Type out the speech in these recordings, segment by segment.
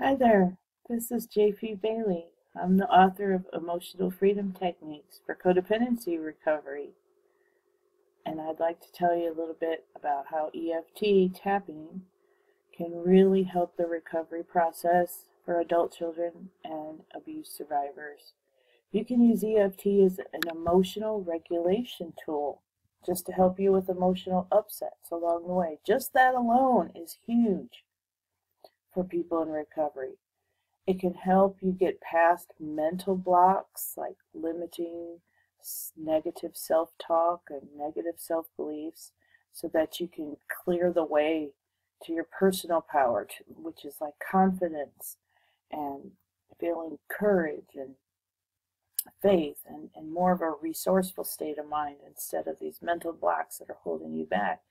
Hi there, this is JP Bailey. I'm the author of Emotional Freedom Techniques for Codependency Recovery. And I'd like to tell you a little bit about how EFT tapping can really help the recovery process for adult children and abuse survivors. You can use EFT as an emotional regulation tool just to help you with emotional upsets along the way. Just that alone is huge for people in recovery. It can help you get past mental blocks like limiting negative self talk and negative self beliefs so that you can clear the way to your personal power, to, which is like confidence and feeling courage and faith and, and more of a resourceful state of mind instead of these mental blocks that are holding you back.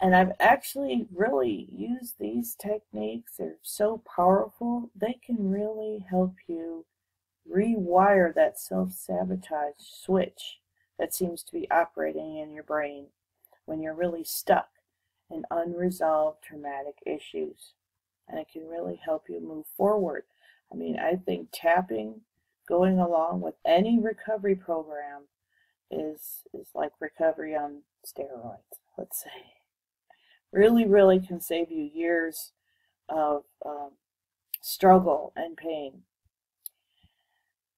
And I've actually really used these techniques. They're so powerful. They can really help you rewire that self sabotage switch that seems to be operating in your brain when you're really stuck in unresolved traumatic issues. And it can really help you move forward. I mean, I think tapping, going along with any recovery program, is is like recovery on steroids, let's say really, really can save you years of um, struggle and pain.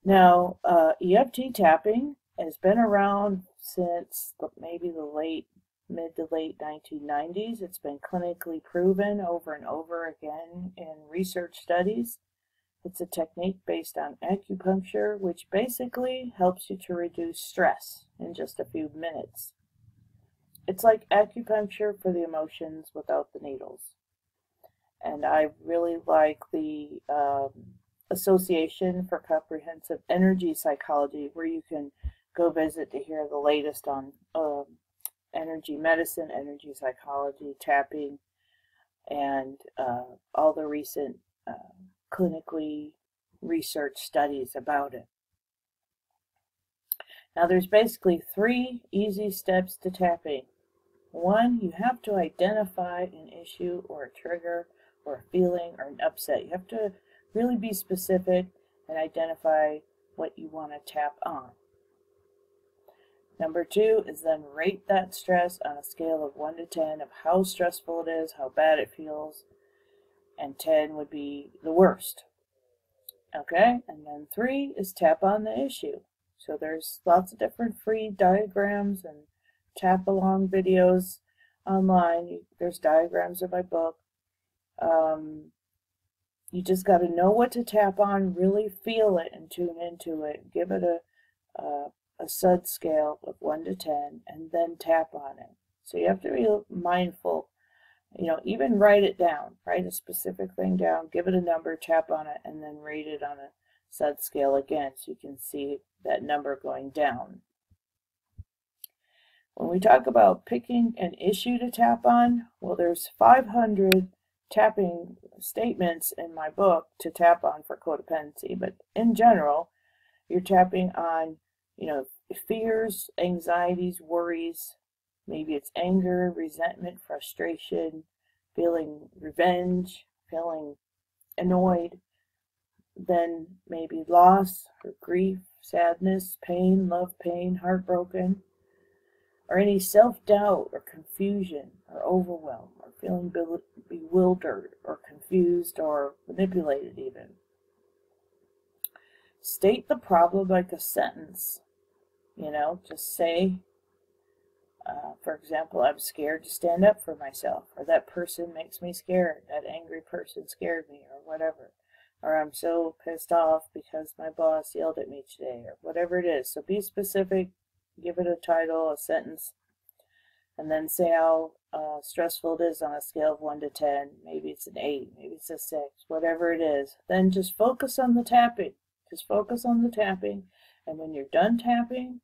Now, uh, EFT tapping has been around since maybe the late, mid to late 1990s. It's been clinically proven over and over again in research studies. It's a technique based on acupuncture, which basically helps you to reduce stress in just a few minutes. It's like acupuncture for the emotions without the needles. And I really like the um, Association for Comprehensive Energy Psychology, where you can go visit to hear the latest on um, energy medicine, energy psychology, tapping, and uh, all the recent uh, clinically research studies about it. Now, there's basically three easy steps to tapping. One, you have to identify an issue or a trigger or a feeling or an upset. You have to really be specific and identify what you want to tap on. Number two is then rate that stress on a scale of 1 to 10 of how stressful it is, how bad it feels, and 10 would be the worst. Okay, and then 3 is tap on the issue. So there's lots of different free diagrams and tap along videos online. There's diagrams of my book. Um, you just got to know what to tap on, really feel it and tune into it. Give it a, a, a SUD scale of 1 to 10 and then tap on it. So you have to be mindful. You know, even write it down. Write a specific thing down, give it a number, tap on it, and then rate it on a SUD scale again so you can see that number going down. When we talk about picking an issue to tap on, well, there's 500 tapping statements in my book to tap on for codependency, but in general, you're tapping on, you know, fears, anxieties, worries, maybe it's anger, resentment, frustration, feeling revenge, feeling annoyed, then maybe loss or grief, sadness, pain, love, pain, heartbroken, or any self doubt or confusion or overwhelm or feeling bewildered or confused or manipulated, even. State the problem like a sentence. You know, just say, uh, for example, I'm scared to stand up for myself, or that person makes me scared, that angry person scared me, or whatever. Or I'm so pissed off because my boss yelled at me today, or whatever it is. So be specific, give it a title, a sentence, and then say how uh, stressful it is on a scale of 1 to 10. Maybe it's an 8, maybe it's a 6, whatever it is. Then just focus on the tapping. Just focus on the tapping. And when you're done tapping,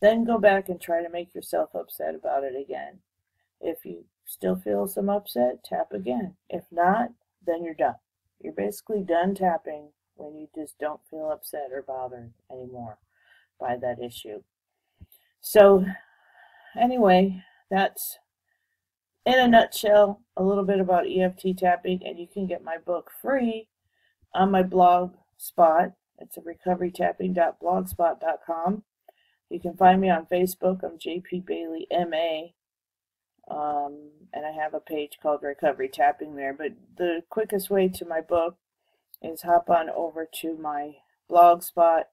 then go back and try to make yourself upset about it again. If you still feel some upset, tap again. If not, then you're done. You're basically done tapping when you just don't feel upset or bothered anymore by that issue. So, anyway, that's in a nutshell a little bit about EFT tapping, and you can get my book free on my blog spot. It's a recoverytapping.blogspot.com. You can find me on Facebook. I'm JP Bailey MA. Um, and I have a page called Recovery Tapping there. But the quickest way to my book is hop on over to my blog spot,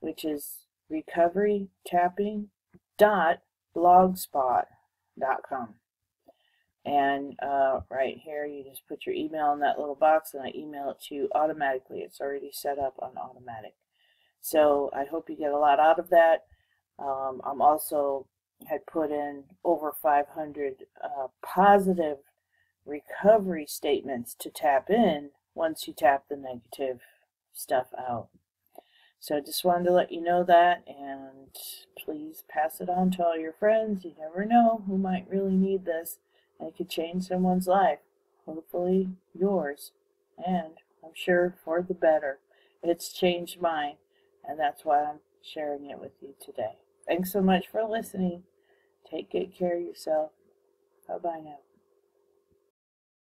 which is recoverytapping.blogspot.com. And uh, right here, you just put your email in that little box, and I email it to you automatically. It's already set up on automatic. So I hope you get a lot out of that. Um, I'm also had put in over 500 uh, positive recovery statements to tap in once you tap the negative stuff out. So I just wanted to let you know that and please pass it on to all your friends. You never know who might really need this and it could change someone's life. Hopefully yours. And I'm sure for the better. It's changed mine and that's why I'm sharing it with you today. Thanks so much for listening. Take good care of yourself. Bye bye now.